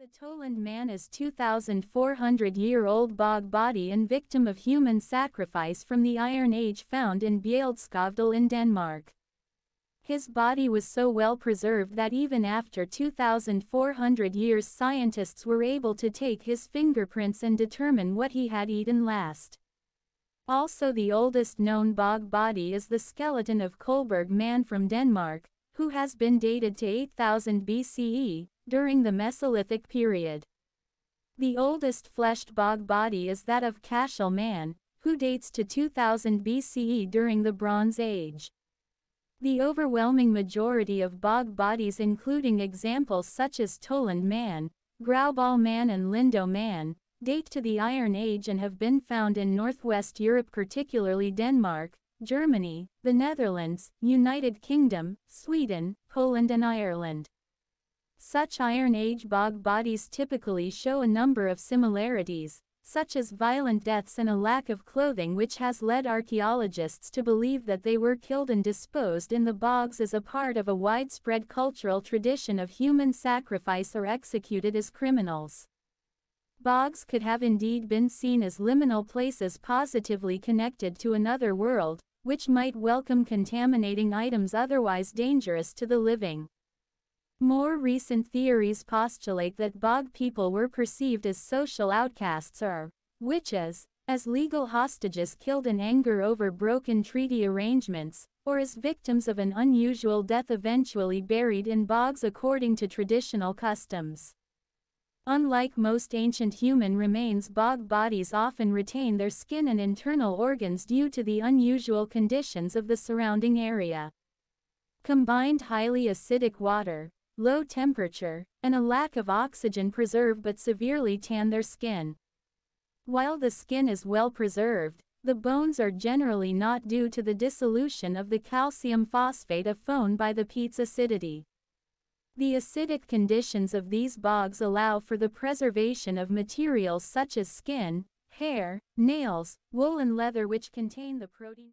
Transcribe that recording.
The Tollund man is 2,400-year-old bog body and victim of human sacrifice from the Iron Age found in Bjældskovdal in Denmark. His body was so well preserved that even after 2,400 years scientists were able to take his fingerprints and determine what he had eaten last. Also the oldest known bog body is the skeleton of Koelbjerg man from Denmark, who has been dated to 8000 BCE, during the Mesolithic period. The oldest fleshed bog body is that of Cashel man, who dates to 2000 BCE during the Bronze Age. The overwhelming majority of bog bodies including examples such as Tollund man, Grauballe man and Lindow man, date to the Iron Age and have been found in northwest Europe particularly Denmark, Germany, the Netherlands, United Kingdom, Sweden, Poland and Ireland. Such Iron Age bog bodies typically show a number of similarities, such as violent deaths and a lack of clothing which has led archaeologists to believe that they were killed and disposed in the bogs as a part of a widespread cultural tradition of human sacrifice or executed as criminals. Bogs could have indeed been seen as liminal places positively connected to another world, which might welcome contaminating items otherwise dangerous to the living. More recent theories postulate that bog people were perceived as social outcasts or witches, as legal hostages killed in anger over broken treaty arrangements, or as victims of an unusual death eventually buried in bogs according to traditional customs. Unlike most ancient human remains bog bodies often retain their skin and internal organs due to the unusual conditions of the surrounding area. Combined highly acidic water, low temperature, and a lack of oxygen preserve but severely tan their skin. While the skin is well preserved, the bones are generally not due to the dissolution of the calcium phosphate of phone by the peat's acidity. The acidic conditions of these bogs allow for the preservation of materials such as skin, hair, nails, wool and leather which contain the protein.